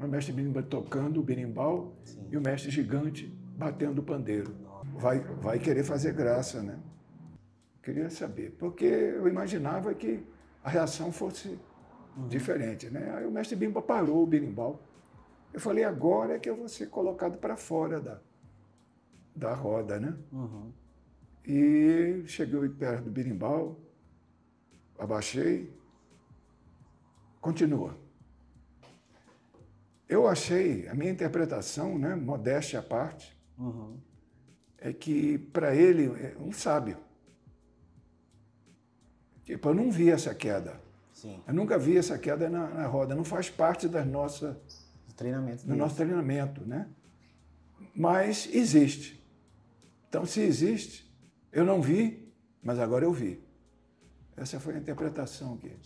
O mestre bimba tocando o berimbau Sim. e o mestre gigante batendo o pandeiro. Vai, vai querer fazer graça, né? Queria saber, porque eu imaginava que a reação fosse uhum. diferente, né? Aí o mestre Bimba parou o berimbau. Eu falei, agora é que eu vou ser colocado para fora da, da roda, né? Uhum. E cheguei perto do berimbau, abaixei, continua. Eu achei, a minha interpretação, né, modéstia à parte, uhum. é que para ele é um sábio. Tipo, eu não vi essa queda. Sim. Eu nunca vi essa queda na, na roda. Não faz parte da nossa, treinamento do nosso treinamento, né? Mas existe. Então, se existe, eu não vi, mas agora eu vi. Essa foi a interpretação que